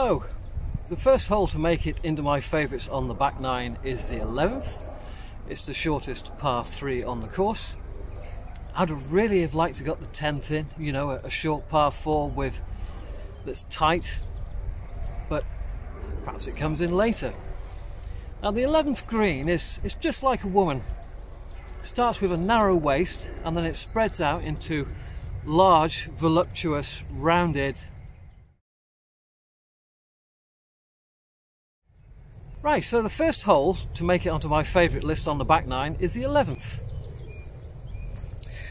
So, the first hole to make it into my favourites on the back nine is the 11th. It's the shortest par 3 on the course. I'd really have liked to got the 10th in, you know, a, short par 4 with that's tight, but perhaps it comes in later. Now the 11th green is, is just like a woman. It starts with a narrow waist and then it spreads out into large, voluptuous, rounded Right, so the first hole to make it onto my favourite list on the back nine is the 11th.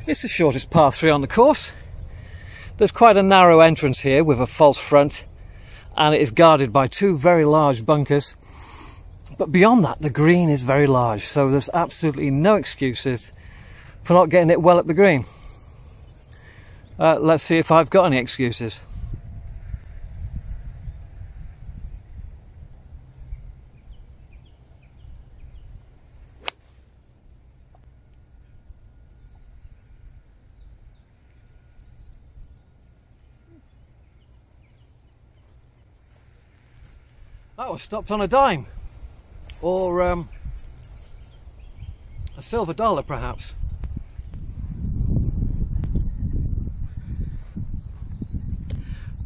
It's the shortest par 3 on the course. There's quite a narrow entrance here with a false front and it is guarded by two very large bunkers. But beyond that, the green is very large, so there's absolutely no excuses for not getting it well up the green. Uh, let's see if I've got any excuses. Stopped on a dime. Or um, a silver dollar, perhaps.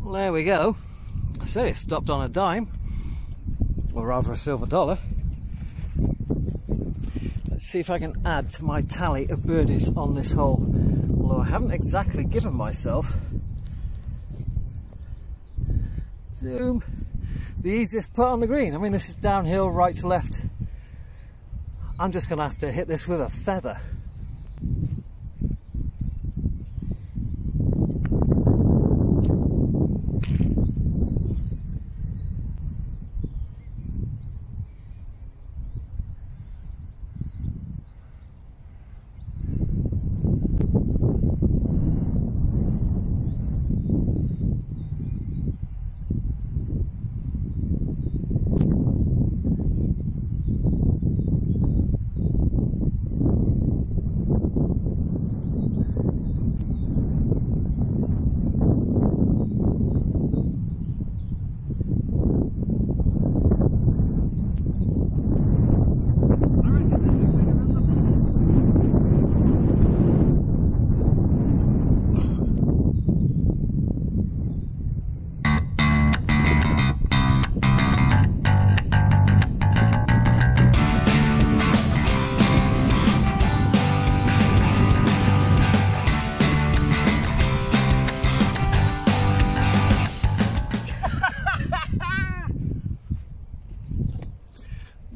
Well, there we go. I say it stopped on a dime. Or rather a silver dollar. Let's see if I can add to my tally of birdies on this hole. Although I haven't exactly given myself. Zoom the easiest putt on the green. I mean, this is downhill, right to left. I'm just going to have to hit this with a feather.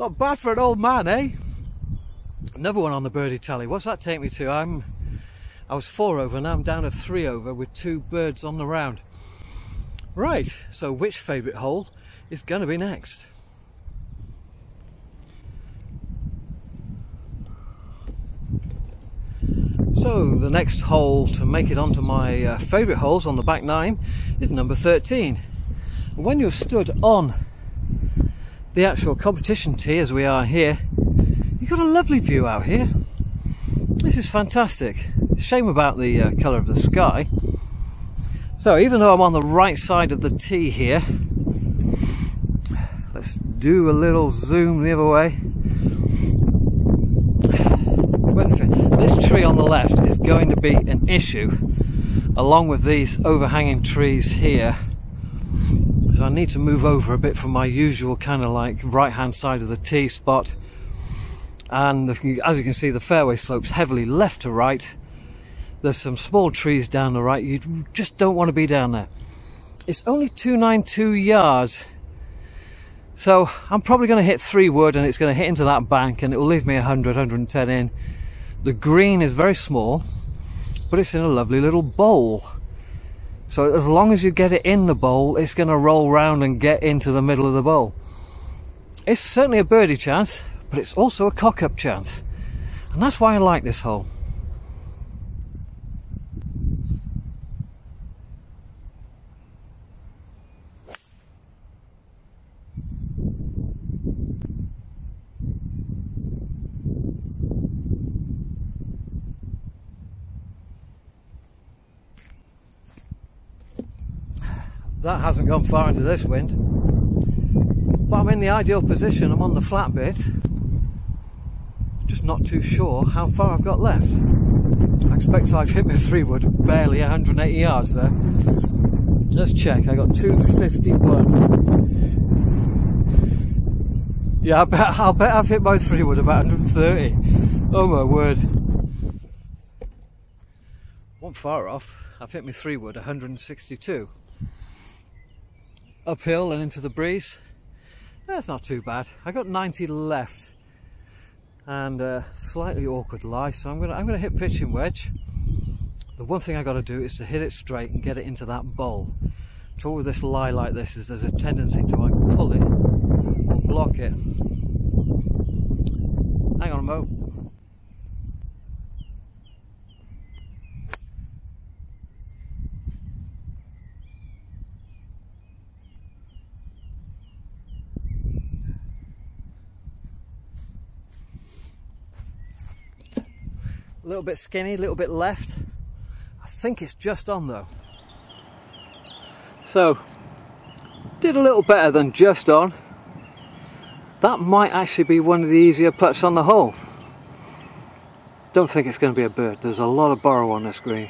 Not bad for an old man, eh? Another one on the birdie tally. What's that take me to? I'm, I was four over, now I'm down to three over with two birds on the round. Right, so which favourite hole is going to be next? So the next hole to make it onto my uh, favourite holes on the back nine is number 13. When you're stood on the actual competition tee as we are here, you've got a lovely view out here. This is fantastic. Shame about the uh, colour of the sky. So even though I'm on the right side of the tee here, let's do a little zoom the other way. This tree on the left is going to be an issue along with these overhanging trees here need to move over a bit from my usual kind of like right hand side of the tee spot. And as you can see, the fairway slopes heavily left to right. There's some small trees down the right. You just don't want to be down there. It's only 292 yards. So I'm probably going to hit three wood and it's going to hit into that bank and it will leave me 100, 110 in. The green is very small, but it's in a lovely little bowl. So as long as you get it in the bowl, it's going to roll round and get into the middle of the bowl. It's certainly a birdie chance, but it's also a cock-up chance. And that's why I like this hole. That hasn't gone far into this wind. But I'm in the ideal position, I'm on the flat bit. Just not too sure how far I've got left. I expect I've hit my three wood barely 180 yards there. Let's check, I got 251. Yeah, I bet, I'll bet I've hit my three wood about 130. Oh my word. One far off, I've hit my three wood 162. Uphill and into the breeze, that's not too bad. I got 90 left and a slightly awkward lie, so I'm gonna I'm gonna hit pitching wedge. The one thing I got to do is to hit it straight and get it into that bowl. Trouble with this lie like this is there's a tendency to either pull it or block it. Hang on a moment. Little bit skinny, a little bit left. I think it's just on though. So, did a little better than just on. That might actually be one of the easier putts on the hole. Don't think it's going to be a bird. There's a lot of borrow on this green.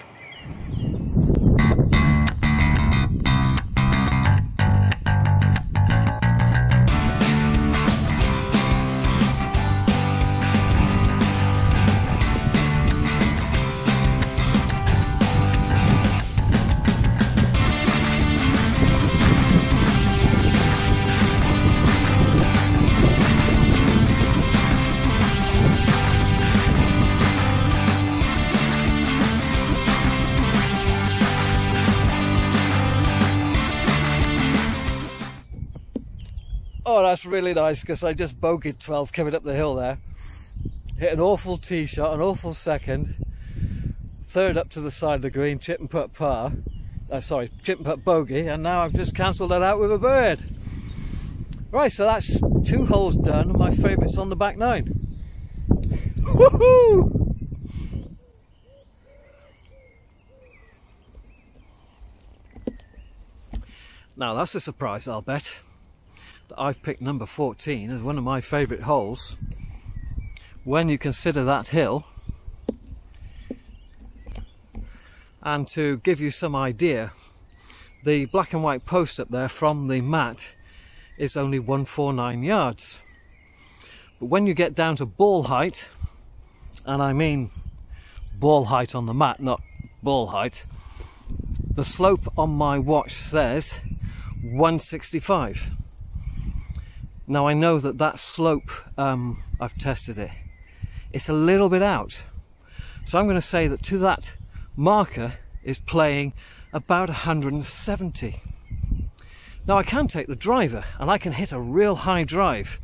Oh, that's really nice because I just bogeyed 12 coming up the hill there. Hit an awful tee shot, an awful second. Third up to the side of the green, chip and putt par. Oh, sorry, chip and putt bogey, and now I've just cancelled that out with a bird. Right, so that's two holes done, and my favourite's on the back nine. Woohoo! Now that's a surprise, I'll bet I've picked number 14 as one of my favourite holes. When you consider that hill and to give you some idea the black and white post up there from the mat is only 149 yards. But when you get down to ball height and I mean ball height on the mat not ball height the slope on my watch says 165 now I know that that slope, um, I've tested it, it's a little bit out. So I'm going to say that to that marker is playing about 170. Now I can take the driver and I can hit a real high drive,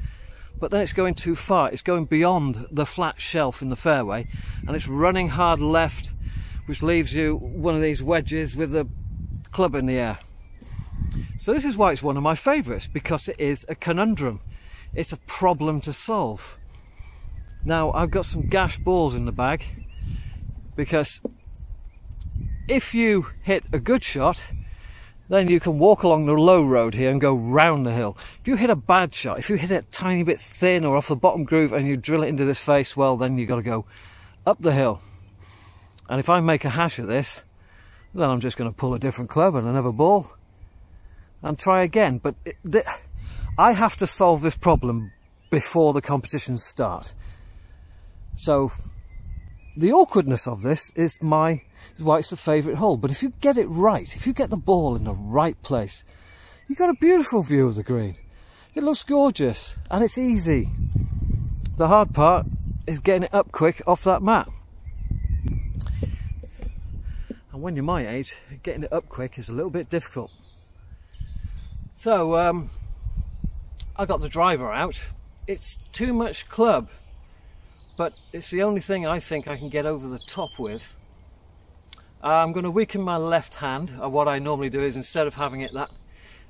but then it's going too far. It's going beyond the flat shelf in the fairway and it's running hard left, which leaves you one of these wedges with the club in the air. So this is why it's one of my favourites, because it is a conundrum. It's a problem to solve. Now, I've got some gash balls in the bag, because if you hit a good shot, then you can walk along the low road here and go round the hill. If you hit a bad shot, if you hit it a tiny bit thin or off the bottom groove and you drill it into this face, well, then you've got to go up the hill. And if I make a hash of this, then I'm just going to pull a different club and another ball and try again. But it, I have to solve this problem before the competitions start. So the awkwardness of this is my is why it's the favourite hole. But if you get it right, if you get the ball in the right place, you've got a beautiful view of the green. It looks gorgeous and it's easy. The hard part is getting it up quick off that mat. And when you're my age, getting it up quick is a little bit difficult. So um, I got the driver out. It's too much club, but it's the only thing I think I can get over the top with. Uh, I'm going to weaken my left hand. What I normally do is instead of having it that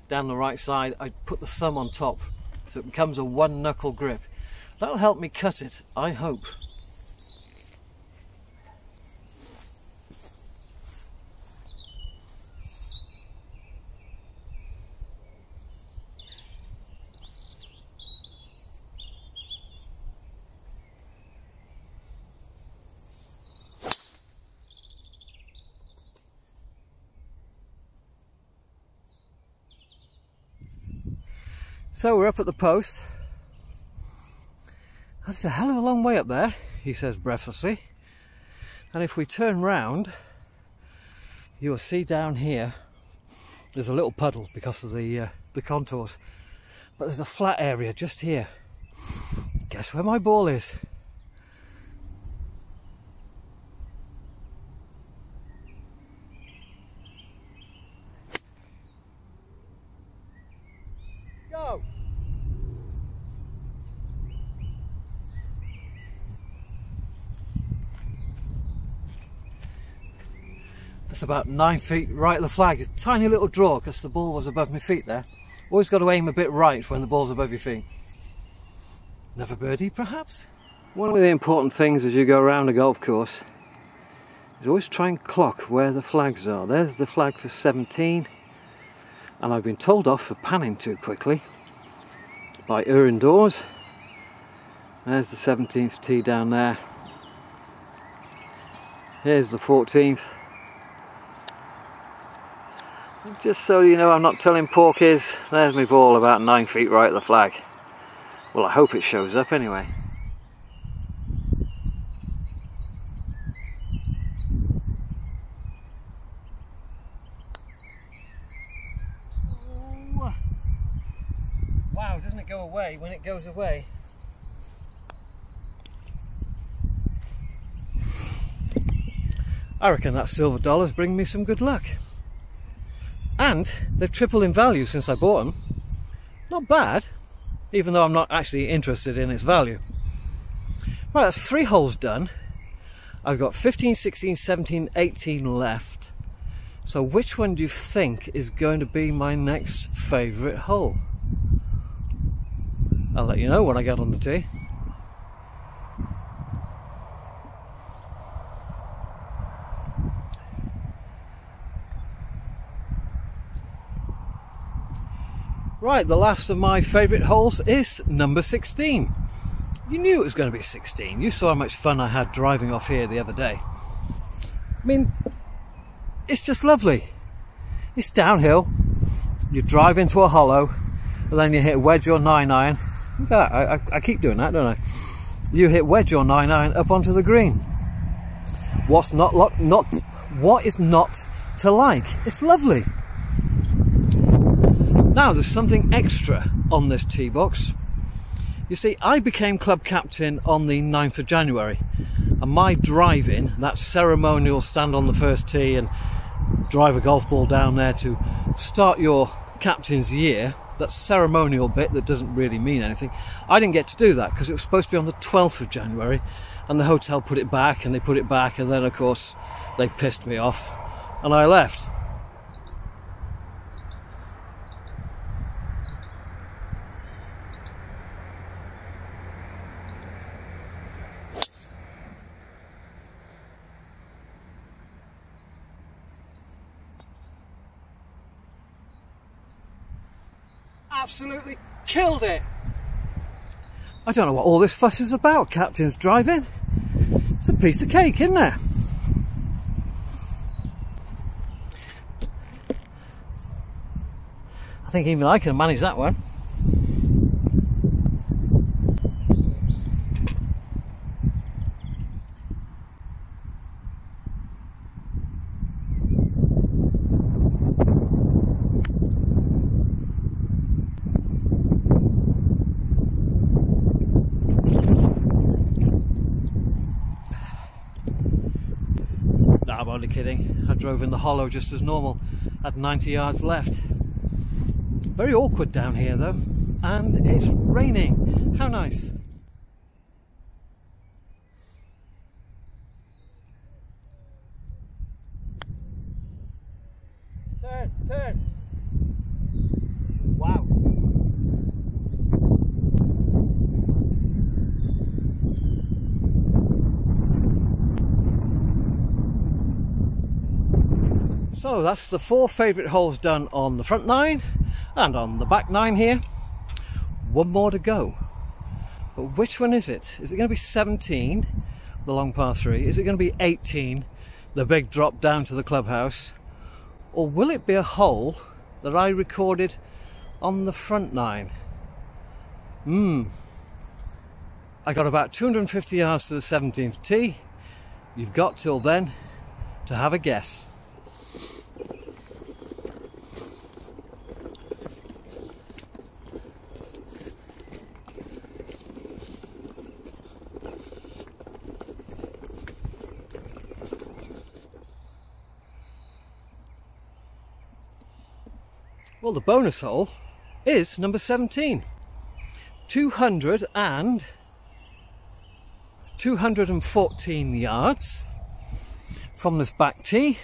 down the right side, I put the thumb on top so it becomes a one knuckle grip. That'll help me cut it, I hope. So we're up at the post. That's a hell of a long way up there, he says breathlessly. And if we turn round, you will see down here, there's a little puddle because of the, uh, the contours. But there's a flat area just here. Guess where my ball is? Go! That's about nine feet right of the flag. A tiny little draw because the ball was above my feet there. Always got to aim a bit right when the ball's above your feet. Another birdie, perhaps? One of the important things as you go around a golf course is always try and clock where the flags are. There's the flag for 17 and I've been told off for panning too quickly by Ur Indoors. There's the 17th tee down there. Here's the 14th. Just so you know I'm not telling porkies, there's my ball about 9 feet right of the flag. Well, I hope it shows up anyway. Wow, doesn't it go away when it goes away? I reckon that silver dollars bring me some good luck. And they've tripled in value since I bought them. Not bad even though I'm not actually interested in its value. Right, that's three holes done. I've got 15, 16, 17, 18 left. So which one do you think is going to be my next favourite hole? I'll let you know when I get on the tee. Right, the last of my favourite holes is number 16. You knew it was going to be 16. You saw how much fun I had driving off here the other day. I mean, it's just lovely. It's downhill. You drive into a hollow, and then you hit wedge or nine iron. Look at that. I, I, I keep doing that, don't I? You hit wedge or nine iron up onto the green. What's not not what is not to like? It's lovely. Now there's something extra on this tee box. You see, I became club captain on the 9th of January and my driving, that ceremonial stand on the first tee and drive a golf ball down there to start your captain's year, that ceremonial bit that doesn't really mean anything, I didn't get to do that because it was supposed to be on the 12th of January and the hotel put it back and they put it back and then of course they pissed me off and I left. Absolutely killed it. I don't know what all this fuss is about, Captain's driving. It's a piece of cake, isn't it? I think even I can manage that one. Kidding. I drove in the hollow just as normal, at 90 yards left. Very awkward down here though, and it's raining. How nice. Turn, turn. So that's the four favourite holes done on the front nine and on the back nine here. One more to go. But which one is it? Is it going to be 17, the long par 3? Is it going to be 18, the big drop down to the clubhouse? Or will it be a hole that I recorded on the front nine? Hmm. I got about 250 yards to the 17th tee. You've got till then to have a guess. Well, the bonus hole is number 17. 200 and 214 yards from this back tee.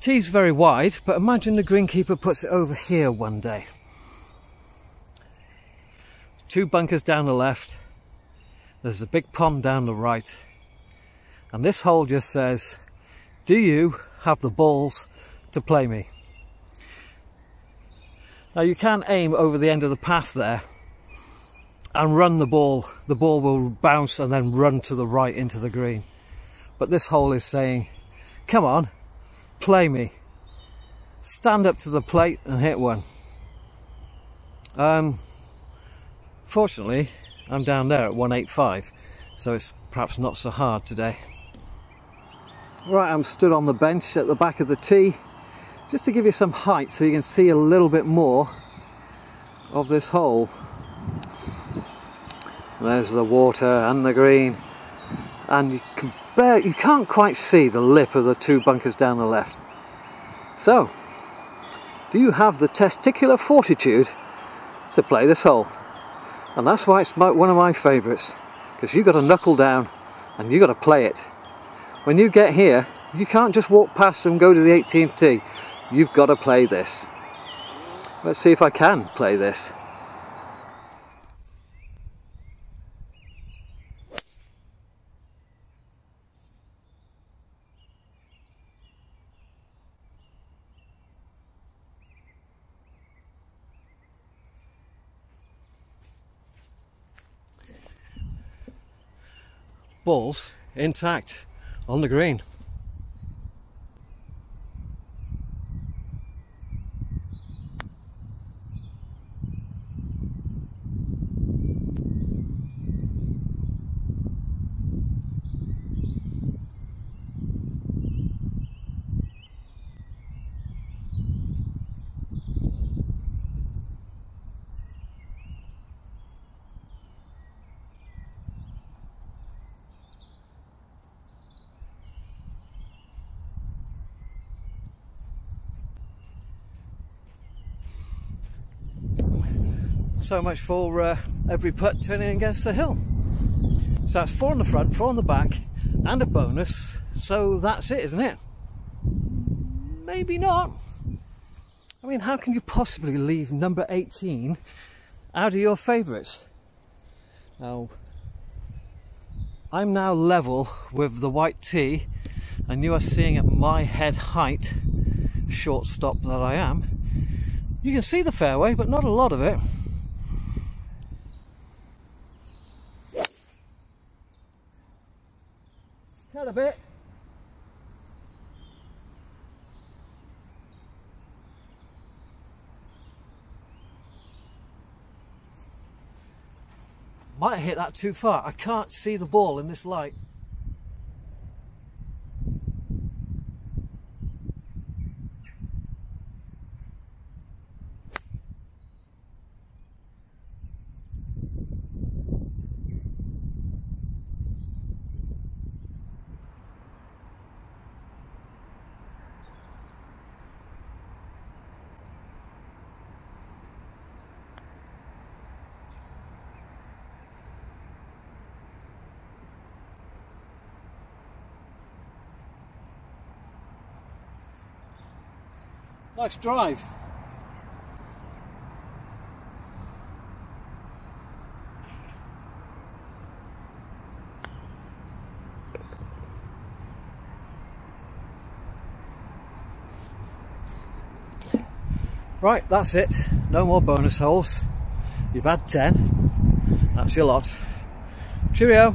Tee's very wide, but imagine the greenkeeper puts it over here one day. Two bunkers down the left. There's a big pond down the right. And this hole just says, do you have the balls to play me? Now you can aim over the end of the path there and run the ball. The ball will bounce and then run to the right into the green. But this hole is saying, come on, play me. Stand up to the plate and hit one. Um, fortunately, I'm down there at 185, so it's perhaps not so hard today. Right, I'm stood on the bench at the back of the tee just to give you some height so you can see a little bit more of this hole. There's the water and the green and you can bear, you can't quite see the lip of the two bunkers down the left. So, do you have the testicular fortitude to play this hole? And that's why it's my, one of my favourites because you've got to knuckle down and you've got to play it. When you get here, you can't just walk past and go to the 18th tee. You've got to play this. Let's see if I can play this. Balls intact on the green. So much for uh, every putt turning against the hill. So that's four on the front, four on the back, and a bonus. So that's it, isn't it? Maybe not. I mean, how can you possibly leave number 18 out of your favourites? Now, I'm now level with the white tee, and you are seeing at my head height, shortstop that I am. You can see the fairway, but not a lot of it. Cut a bit. Might hit that too far. I can't see the ball in this light. Nice drive. Right, that's it. No more bonus holes. You've had 10. That's your lot. Cheerio.